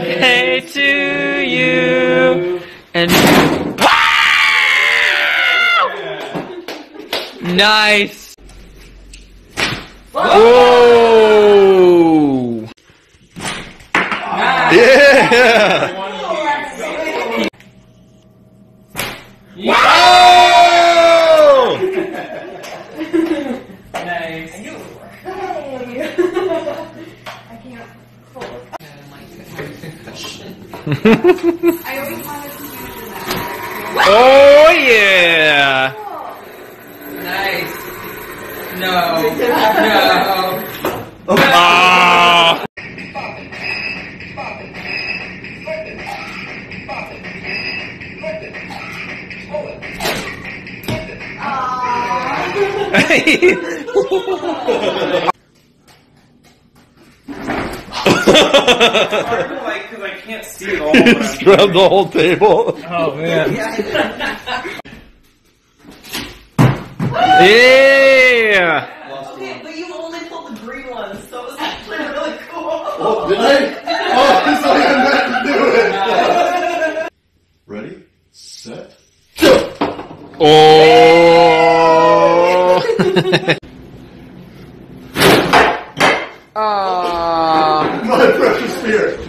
birthday to you. And nice. Whoa! Yeah! Wow! Oh yeah! Nice. No. No. Ah! like, I can't see it all. You grabbed the whole table. Oh man. yeah. Okay, but you only pulled the green ones, so it was actually really cool. Oh, did I? Oh, it's like I meant to do it. Ready, set, go. Oh. Oh. Holy precious spirit.